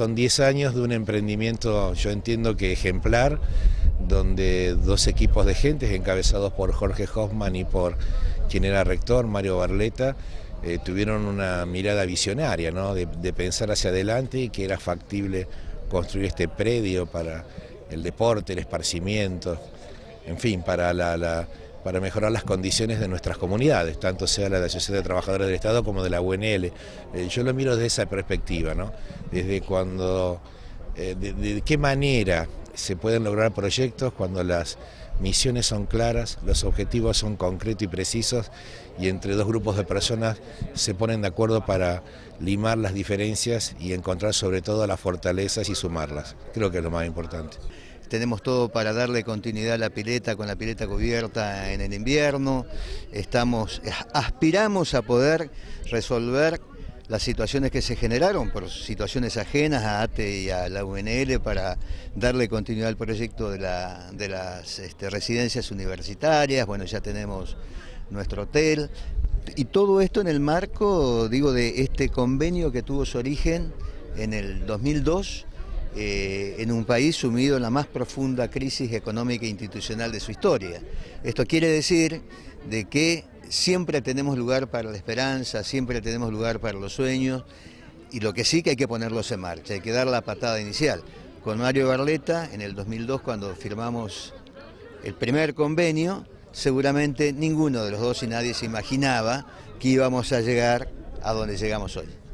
Son 10 años de un emprendimiento, yo entiendo que ejemplar, donde dos equipos de gente, encabezados por Jorge Hoffman y por quien era rector, Mario Barleta, eh, tuvieron una mirada visionaria, ¿no? de, pensar hacia adelante y que era factible construir este predio para el deporte, el esparcimiento, en fin, para la para mejorar las condiciones de nuestras comunidades, tanto sea la de la Asociación de Trabajadores del Estado como de la UNL. Eh, yo lo miro desde esa perspectiva, ¿no? desde cuando, eh, de, qué manera se pueden lograr proyectos cuando las misiones son claras, los objetivos son concretos y precisos y entre dos grupos de personas se ponen de acuerdo para limar las diferencias y encontrar sobre todo las fortalezas y sumarlas. Creo que es lo más importante tenemos todo para darle continuidad a la pileta con la pileta cubierta en el invierno, estamos, aspiramos a poder resolver las situaciones que se generaron por situaciones ajenas a ATE y a la UNL para darle continuidad al proyecto de, las este, residencias universitarias, bueno ya tenemos nuestro hotel, y todo esto en el marco, digo, de este convenio que tuvo su origen en el 2002 eh, en un país sumido en la más profunda crisis económica e institucional de su historia. Esto quiere decir de que siempre tenemos lugar para la esperanza, siempre tenemos lugar para los sueños, y lo que sí que hay que ponerlos en marcha, hay que dar la patada inicial. Con Mario Barleta, en el 2002, cuando firmamos el primer convenio, seguramente ninguno de los dos y nadie se imaginaba que íbamos a llegar a donde llegamos hoy.